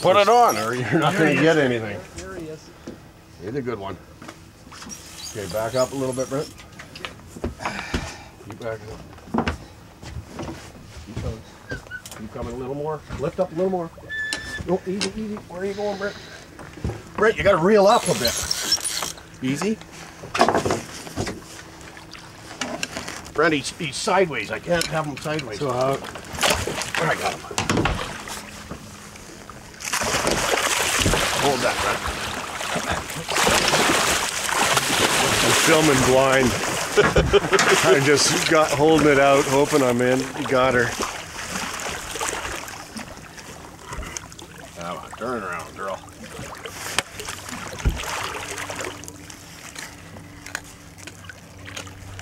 Put it on, or you're not going to get anything. There he is. He's a good one. Okay, back up a little bit, Brent. Keep backing up. Keep coming. Keep coming a little more. Lift up a little more. No, easy, easy. Where are you going, Brent? Brent, you got to reel up a bit. Easy. Brent, he's, he's sideways. I can't have him sideways. So There, I got him. Hold that, Brent. I'm filming blind. I just got holding it out, hoping I'm in. Got her. Come on, turn around, girl.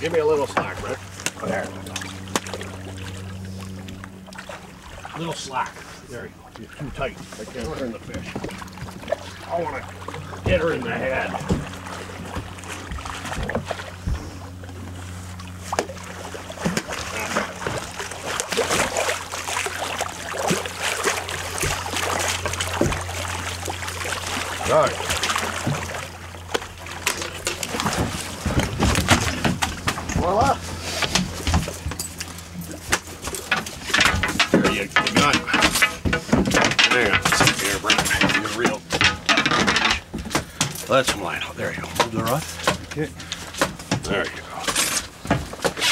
Give me a little slack, Brent. Oh, there. A Little slack. There you go. You're too tight. I can't turn the fish. I want to get her in the head. All right. Voila. There you, you got it. There, here, Brent. You're real. Let some line out. There you go. Move the rod. Okay. There you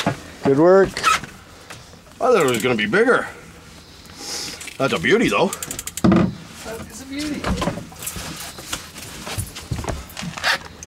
go. Good work. I thought it was going to be bigger. That's a beauty, though. it's a beauty.